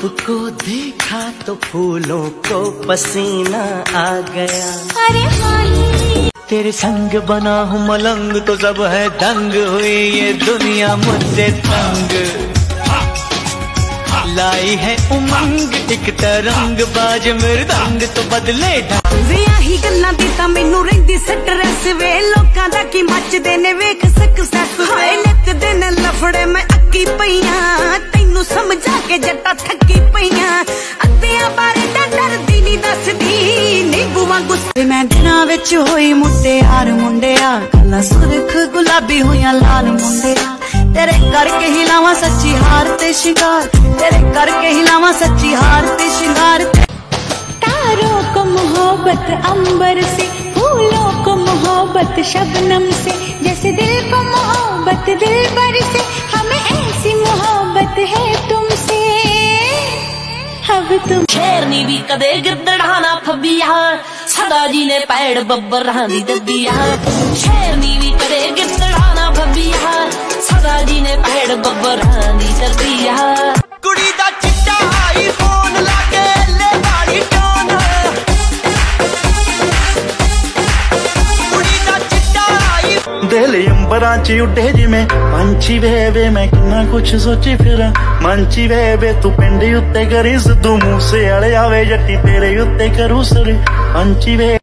आपको देखा तो फूलों को पसीना आ गया। अरे तेरे संग बना हूँ मलंग तो सब है दंग हुई ये दुनिया मुझसे तंग। लाई है उमंग एक तरंग बाज मृदंग तो बदले ही गल्ला दी मेनू रही स्ट्रेस वे। लोगों मच देने वेख सक सक लत लफड़े मैं अक्की पईया ਪਈਆਂ ਤੈਨੂੰ ਸਮਝਾ ਕੇ ਜੱਟਾ ਥੱਕੀ ਪਈਆਂ ਅੱਧਿਆਂ ਬਾਰੇ ਤਾਂ ਡਰਦੀ ਨਹੀਂ ਦੱਸਦੀ ਨਿੰਬੂ ਵਾਂਗੂ ਸੇ ਮੈਂ ਦਿਨਾਂ ਵਿੱਚ ਹੋਈ ਮੁੱਟਿਆਰ ਮੁੰਡਿਆ ਕੱਲਾ ਸੁਰਖ ਗੁਲਾਬੀ ਹੋਈਆਂ ਲਾਲ ਮੁੰਡਿਆ ਤੇਰੇ ਕਰਕੇ ਹੀ ਲਾਵਾਂ ਸੱਚੀ ਹਾਰ ਤੇ ਸ਼ਿੰਗਾਰ ਤੇਰੇ ਕਰਕੇ ਹੀ ਲਾਵਾਂ ਸੱਚੀ ਹਾਰ ਤੇ ਸ਼ਿੰਗਾਰ तारों को मोहब्बत अंबर से फूलों को मोहब्बत शबनम से जैसे दिल को मोहब्बत दिल पर से हमें तुम शेरनी भी कदे गिरदड़ाना फबिया। सदा जी ने पैड़ बब्बर रहानी दबिया शेरनी भी कदे गिरदड़ाना फबिया। सदा जी ने पैड़ बब्बर रहानी दबिया कुड़ी दा चिट्टा आई फ़ोन लागे ले वाली टोन। कुड़ी दा चिट्टा आई दिल ਆਈ ਦਿਲ ਅੰਬਰਾਂ 'ਚ ਉੱਡੇ ਜਿਵੇਂ ਪੰਛੀ ਵੇ ਵੇ ਮੈਂ ਕਿੰਨਾ ਕੁਛ ਸੋਚੀ ਫਿਰਾਂ ਮੰਚੀ ਵੇ ਵੇ ਤੂੰ ਪਿੰਡ ਉੱਤੇ ਕਰੀ ਸਿੱਧੂ ਮੂਸੇ ਵਾਲੇ ਆਵੇ ਜੱਟੀ ਤੇਰੇ ਉੱਤੇ ਕਰੂ ਸਰ ਪੰਛੀ ਵੇ